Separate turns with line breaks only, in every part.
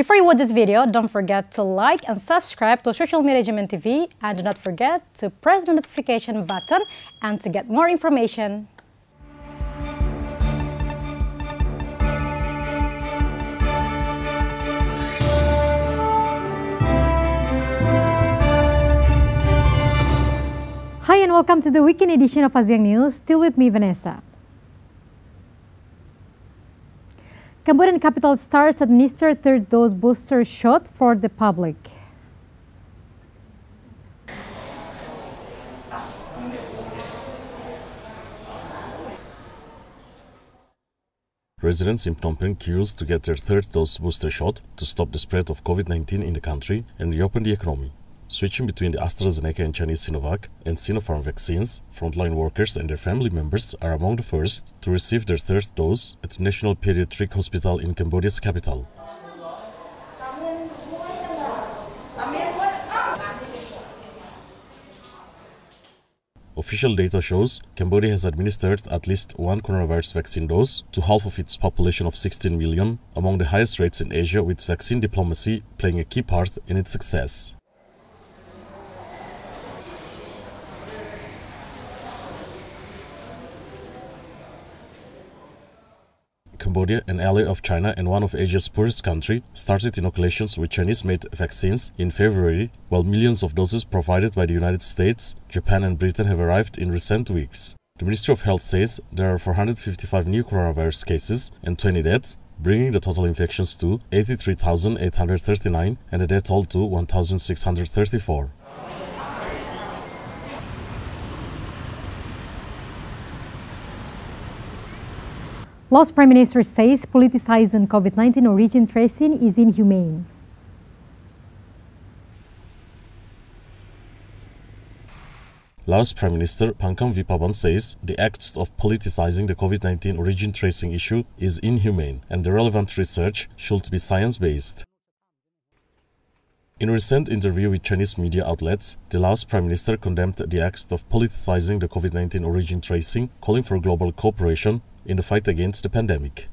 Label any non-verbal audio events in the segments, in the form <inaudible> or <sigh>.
Before you watch this video, don't forget to like and subscribe to Social Media Jamin TV and do not forget to press the notification button and to get more information. Hi and welcome to the weekend edition of ASEAN News, still with me Vanessa. Cambodian capital starts administer third dose booster shot for the public.
Residents in Phnom Penh queues to get their third dose booster shot to stop the spread of COVID-19 in the country and reopen the economy. Switching between the AstraZeneca and Chinese Sinovac and Sinopharm vaccines, frontline workers and their family members are among the first to receive their third dose at National Pediatric Hospital in Cambodia's capital. Official data shows Cambodia has administered at least one coronavirus vaccine dose to half of its population of 16 million, among the highest rates in Asia, with vaccine diplomacy playing a key part in its success. Cambodia, an ally of China and one of Asia's poorest country, started inoculations with Chinese-made vaccines in February, while millions of doses provided by the United States, Japan and Britain have arrived in recent weeks. The Ministry of Health says there are 455 new coronavirus cases and 20 deaths, bringing the total infections to 83,839 and the death toll to 1,634.
Laos Prime Minister says politicizing COVID-19 origin tracing is inhumane.
Laos Prime Minister Phankham Viphavanh says the act of politicizing the COVID-19 origin tracing issue is inhumane and the relevant research should be science-based. In a recent interview with Chinese media outlets, the Laos Prime Minister condemned the act of politicizing the COVID-19 origin tracing, calling for global cooperation in the fight against the pandemic.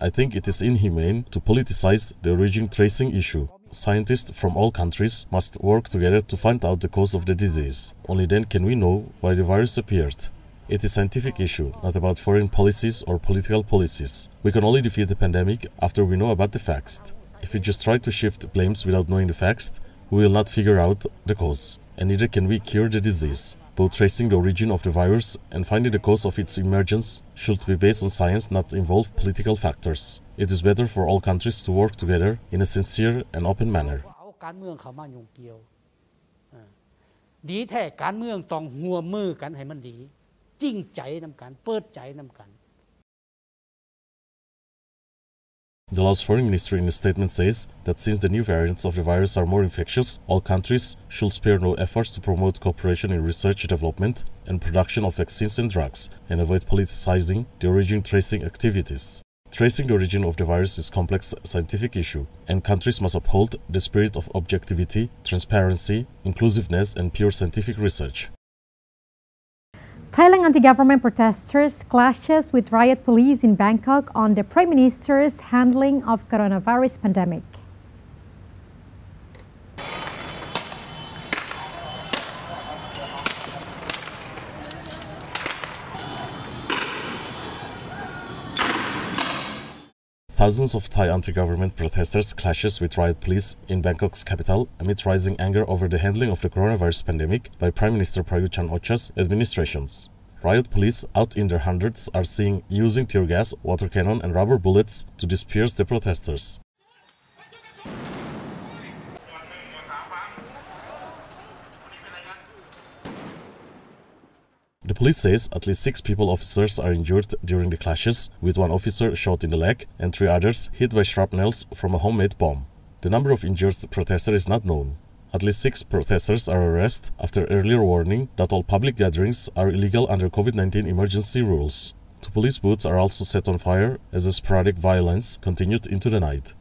I think it is inhumane to politicize the origin tracing issue. Scientists from all countries must work together to find out the cause of the disease. Only then can we know why the virus appeared. It is a scientific issue, not about foreign policies or political policies. We can only defeat the pandemic after we know about the facts. If we just try to shift blames without knowing the facts, we will not figure out the cause and neither can we cure the disease. Both tracing the origin of the virus and finding the cause of its emergence should be based on science, not involve political factors. It is better for all countries to work together in a sincere and open manner.
ดีแท้การเมืองต้องหัวมือกันให้มันดี จริงใจนำกัน เปิดใจนำกัน
The Laos Foreign Ministry in a statement says that since the new variants of the virus are more infectious, all countries should spare no efforts to promote cooperation in research, development, and production of vaccines and drugs, and avoid politicizing the origin tracing activities. Tracing the origin of the virus is a complex scientific issue, and countries must uphold the spirit of objectivity, transparency, inclusiveness, and pure scientific research.
Thailand anti-government protesters clashes with riot police in Bangkok on the Prime Minister's handling of coronavirus pandemic.
Thousands of Thai anti-government protesters clashes with riot police in Bangkok's capital amid rising anger over the handling of the coronavirus pandemic by Prime Minister Prayut Chan-o-cha's administrations. Riot police out in their hundreds are seen using tear gas, water cannon and rubber bullets to disperse the protesters. The police says at least six people officers are injured during the clashes, with one officer shot in the leg and three others hit by shrapnels from a homemade bomb. The number of injured protesters is not known. At least six protesters are arrested after earlier warning that all public gatherings are illegal under COVID-19 emergency rules. Two police booths are also set on fire as the sporadic violence continued into the night.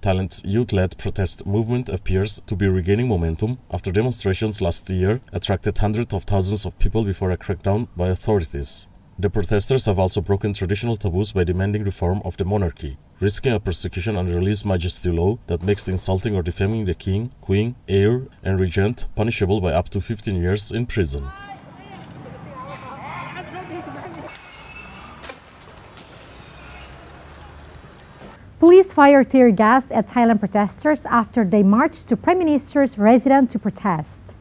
Thailand's youth-led protest movement appears to be regaining momentum after demonstrations last year attracted hundreds of thousands of people before a crackdown by authorities. The protesters have also broken traditional taboos by demanding reform of the monarchy, risking a prosecution under lese majeste law that makes insulting or defaming the king, queen, heir, and regent punishable by up to 15 years in prison.
Police fired tear gas at Thailand protesters after they marched to Prime Minister's residence to protest.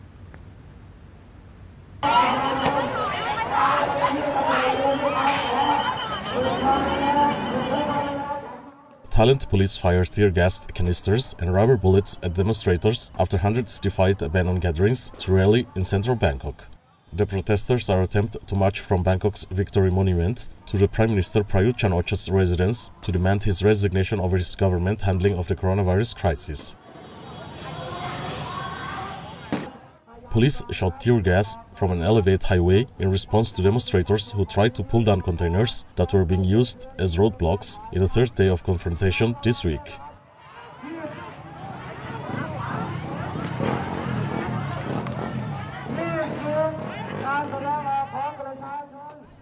Thailand police fired tear gas canisters and rubber bullets at demonstrators after hundreds defied a ban on gatherings to rally in central Bangkok. The protesters are attempt to march from Bangkok's Victory Monument to the Prime Minister Prayut Chan-ocha's residence to demand his resignation over his government handling of the coronavirus crisis. Police shot tear gas from an elevated highway in response to demonstrators who tried to pull down containers that were being used as roadblocks in the third day of confrontation this week.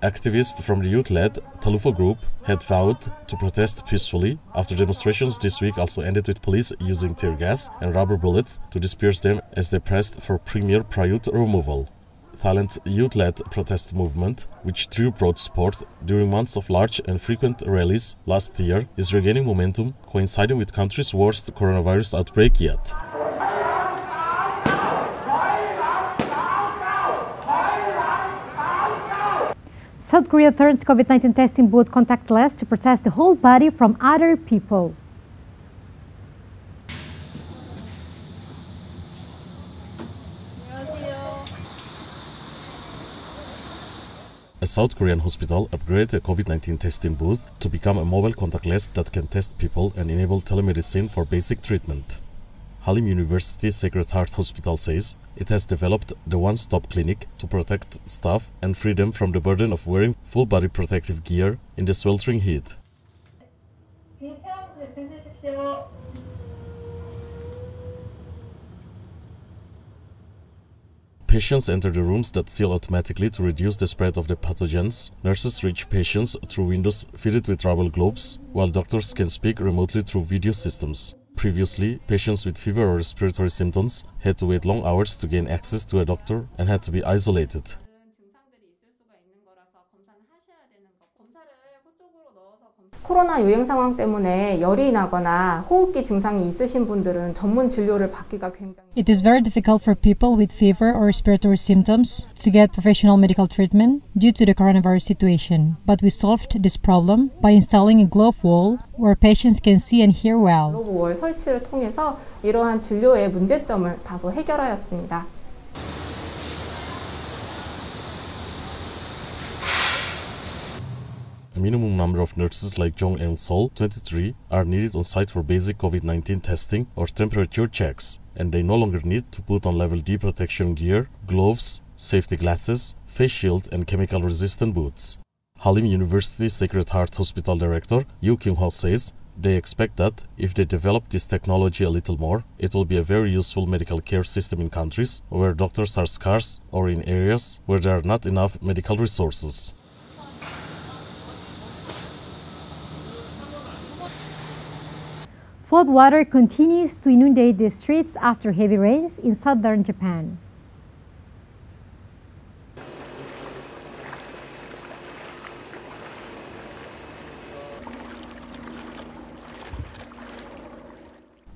Activists from the youth-led Talufa group had vowed to protest peacefully after demonstrations this week also ended with police using tear gas and rubber bullets to disperse them as they pressed for Premier Prayut removal. Thailand's youth-led protest movement, which drew broad support during months of large and frequent rallies last year, is regaining momentum, coinciding with country's worst coronavirus outbreak yet.
South Korea turns COVID-19 testing booth contactless to protect the whole body from other people.
A South Korean hospital upgraded a COVID-19 testing booth to become a mobile contactless that can test people and enable telemedicine for basic treatment. Hallym University Sacred Heart Hospital says it has developed the one-stop clinic to protect staff and free them from the burden of wearing full-body protective gear in the sweltering heat. Patients enter the rooms that seal automatically to reduce the spread of the pathogens. Nurses reach patients through windows fitted with rubber globes, while doctors can speak remotely through video systems. Previously, patients with fever or respiratory symptoms had to wait long hours to gain access to a doctor and had to be isolated.
코로나 유행 상황 때문에 열이 나거나 호흡기 증상이 있으신 분들은 전문 진료를 받기가 굉장히
It is very difficult for people with fever or respiratory symptoms to get professional medical treatment due to the coronavirus situation. But we solved this problem by installing a glove wall where patients can see and hear well.
글로브 월 설치를 통해서 이러한 진료의 문제점을 다소 해결하였습니다.
A minimum number of nurses like Jong Eun Sol, 23, are needed on site for basic COVID-19 testing or temperature checks, and they no longer need to put on level D protection gear, gloves, safety glasses, face shield, and chemical-resistant boots. Hallym University Sacred Heart Hospital Director Yu Kyung-ho says they expect that if they develop this technology a little more, it will be a very useful medical care system in countries where doctors are scarce or in areas where there are not enough medical resources.
Flood water continues to inundate the streets after heavy rains in southern Japan.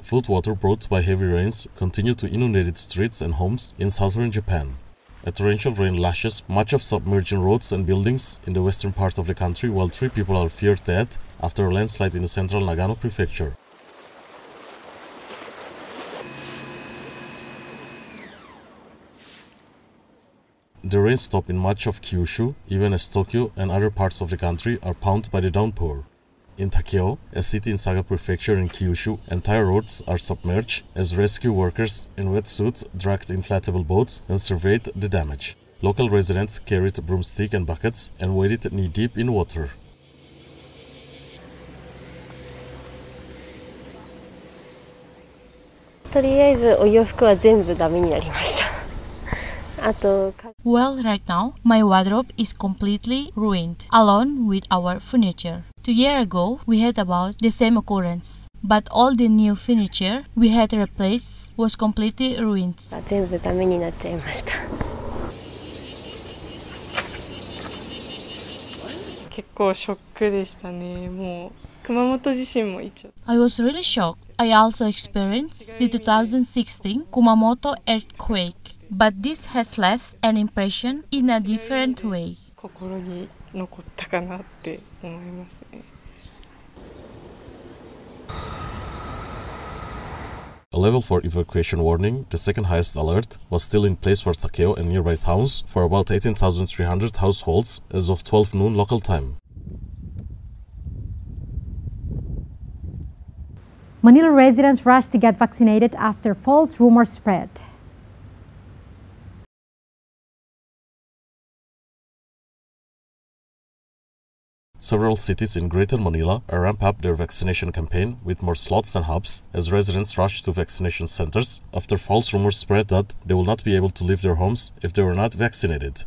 Floodwater brought by heavy rains continue to inundate streets and homes in southern Japan. A torrential rain lashes much of submerged roads and buildings in the western part of the country while three people are feared dead after a landslide in the central Nagano prefecture. The rain stopped in much of Kyushu, even as Tokyo and other parts of the country are pounded by the downpour. In Takeo, a city in Saga Prefecture in Kyushu, entire roads are submerged as rescue workers in wetsuits dragged inflatable boats and surveyed the damage. Local residents carried broomsticks and buckets and waded knee-deep in water.
とりあえずお洋服は全部ダメになりました。
Well, right now, my wardrobe is completely ruined, along with our furniture. Two years ago, we had about the same occurrence. But all the new furniture we had replaced was completely ruined. <laughs>
全部ダメになっちゃいました。
結構ショックでしたね。もう熊本地震も一応。
I was really shocked. I also experienced the 2016 Kumamoto earthquake, But this has left an impression in a different way.
A level 4 evacuation warning, the second highest alert, was still in place for Takeo and nearby towns for about 18,300 households as of 12 noon local time.
Manila residents rushed to get vaccinated after false rumors spread.
Several cities in Greater Manila ramp up their vaccination campaign with more slots and hubs as residents rush to vaccination centers after false rumors spread that they will not be able to leave their homes if they were not vaccinated.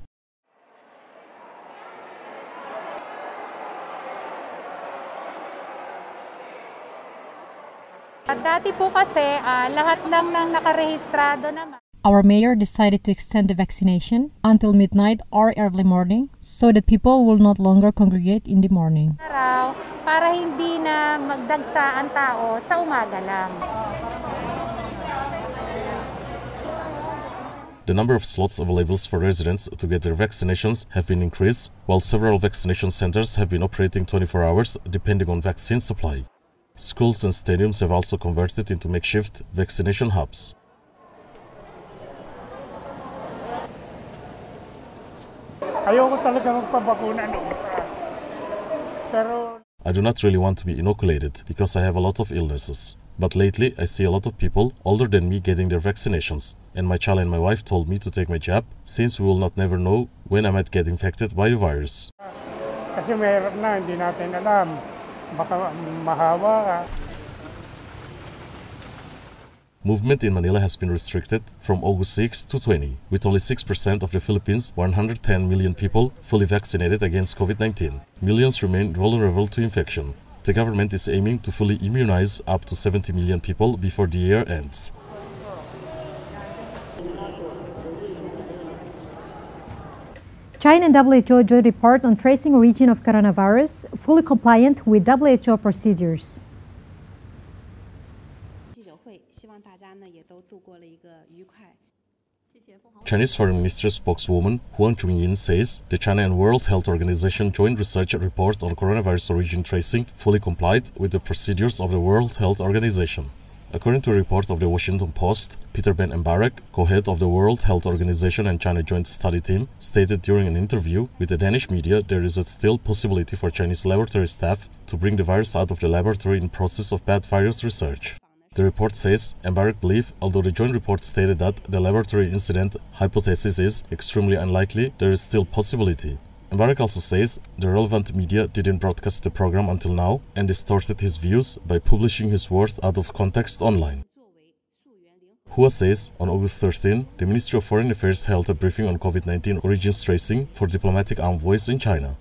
Dati po kasi uh, lahat lang ng nakarehistrado naman.
Our mayor decided to extend the vaccination until midnight or early morning so that people will not longer congregate in the morning.
Para hindi na magdagsa ang tao sa umaga lang.
The number of slots available for residents to get their vaccinations have been increased, while several vaccination centers have been operating 24 hours depending on vaccine supply. Schools and stadiums have also converted into makeshift vaccination hubs.
Ayoko talaga magpabakuna noon Pero
I do not really want to be inoculated because I have a lot of illnesses. But lately, I see a lot of people older than me getting their vaccinations, and my child and my wife told me to take my jab since we will not never know when I might get infected by the virus.
Kasi mahirap na, hindi natin alam. Baka mahawa ka.
Movement in Manila has been restricted from August 6 to 20, with only 6% of the Philippines' 110 million people fully vaccinated against COVID-19. Millions remain vulnerable to infection. The government is aiming to fully immunize up to 70 million people before the year ends.
China and WHO joint report on tracing origin of coronavirus, fully compliant with WHO procedures.
Chinese Foreign Ministry spokeswoman Hua Chunying says the China and World Health Organization joint research report on coronavirus origin tracing fully complied with the procedures of the World Health Organization. According to a report of the Washington Post, Peter Ben Embarek, co-head of the World Health Organization and China Joint Study Team, stated during an interview with the Danish media there is a still possibility for Chinese laboratory staff to bring the virus out of the laboratory in process of bad virus research. The report says Embarek believe, although the joint report stated that the laboratory incident hypothesis is extremely unlikely, there is still possibility. Embarek also says the relevant media didn't broadcast the program until now and distorted his views by publishing his words out of context online. Hua says on August 13, the Ministry of Foreign Affairs held a briefing on COVID-19 origins tracing for diplomatic envoys in China.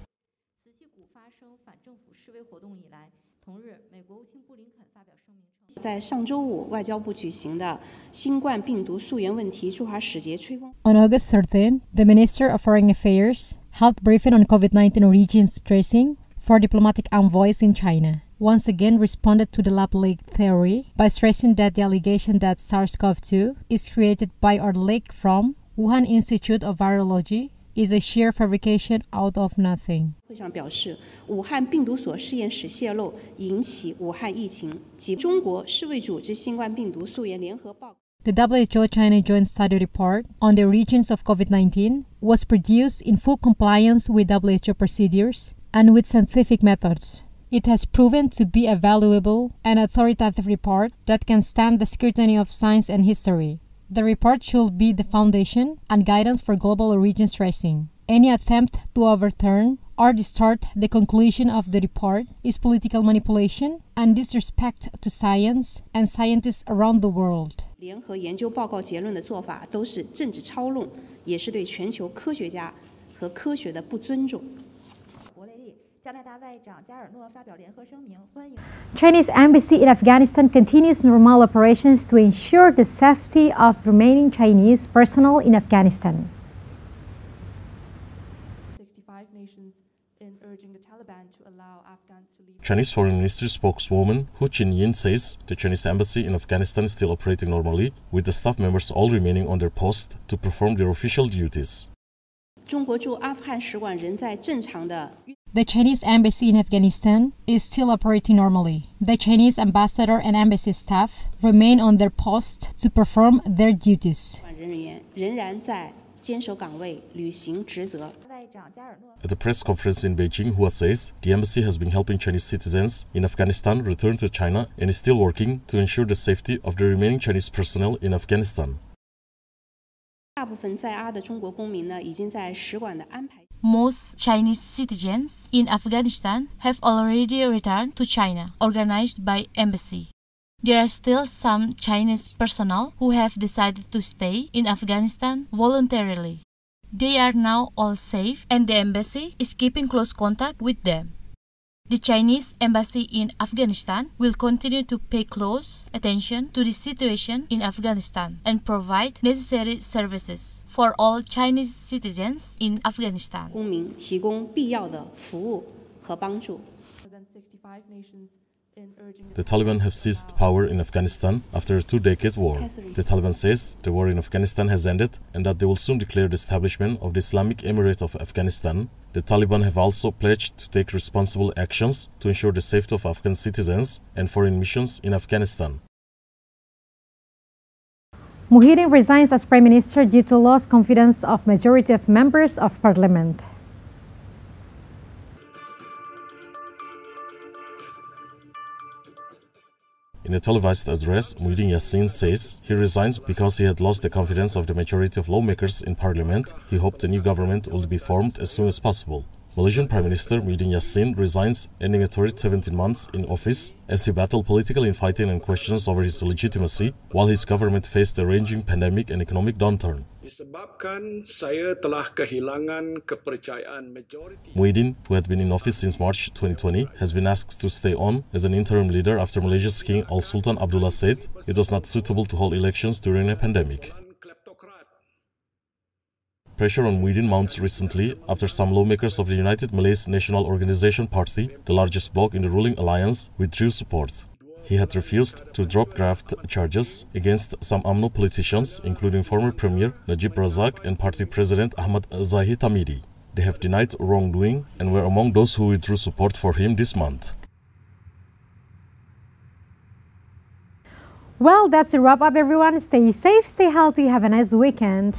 在上周五，外交部举行的新冠病毒溯源问题驻华使节吹风。
On August 13, the Minister of Foreign Affairs held briefing on COVID-19 origins tracing for diplomatic envoys in China. Once again responded to the lab leak theory by stressing that the allegation that SARS-CoV-2 is created by or leaked from Wuhan Institute of Virology is a sheer fabrication out of nothing.
会上表示，武汉病毒所实验室泄露引起武汉疫情及中国世卫组织新冠病毒溯源联合报告。
The WHO China Joint Study Report on the origins of COVID 19 was produced in full compliance with WHO procedures and with scientific methods. It has proven to be a valuable and authoritative report that can stand the scrutiny of science and history. The report should be the foundation and guidance for global origins tracing. Any attempt to overturn or distort the conclusion of the report is political manipulation and disrespect to science and scientists around the world.
联合研究报告结论的做法都是政治操弄，也是对全球科学家和科学的不尊重。
Chinese embassy in Afghanistan continues normal operations to ensure the safety of remaining Chinese personnel in Afghanistan.
65 nations in urging the Taliban to allow Afghans to leave.
Chinese Foreign Ministry spokeswoman Hua Chunying says the Chinese embassy in Afghanistan is still operating normally, with the staff members all remaining on their post to perform their official duties.
中国驻阿富汗使馆仍在正常的
the Chinese embassy in Afghanistan is still operating normally. The Chinese ambassador and embassy staff remain on their post to perform their duties.
At a press conference in Beijing, Hua says the embassy has been helping Chinese citizens in Afghanistan return to China and is still working to ensure the safety of the remaining Chinese personnel in Afghanistan
most Chinese citizens in Afghanistan have already returned to China, organized by embassy. There are still some Chinese personnel who have decided to stay in Afghanistan voluntarily. They are now all safe and the embassy is keeping close contact with them. The Chinese embassy in Afghanistan will continue to pay close attention to the situation in Afghanistan and provide necessary services for all Chinese citizens in Afghanistan.
公民提供必要的服务和帮助。
More than 65 nations in urging
The Taliban have seized power in Afghanistan after a two decade war. The Taliban says the war in Afghanistan has ended and that they will soon declare the establishment of the Islamic Emirate of Afghanistan. The Taliban have also pledged to take responsible actions to ensure the safety of Afghan citizens and foreign missions in Afghanistan.
Muhyiddin resigns as prime minister due to lost confidence of majority of members of parliament.
In a televised address, Muhyiddin Yassin says he resigns because he had lost the confidence of the majority of lawmakers in parliament. He hoped a new government would be formed as soon as possible. Malaysian Prime Minister Muhyiddin Yassin resigns, ending a torrid 17 months in office as he battled political infighting and questions over his legitimacy while his government faced a raging pandemic and economic downturn. Muhyiddin, who had been in office since March 2020, has been asked to stay on as an interim leader after Malaysia's King Al Sultan Abdullah said it was not suitable to hold elections during a pandemic. Pressure on Muhyiddin mounts recently after some lawmakers of the United Malays National Organization Party, the largest bloc in the ruling alliance, withdrew support. He had refused to drop graft charges against some UMNO politicians, including former Premier Najib Razak and party president Ahmad Zahid Hamidi. They have denied wrongdoing and were among those who withdrew support for him this month.
Well, that's a wrap up, everyone. Stay safe, stay healthy, have a nice weekend.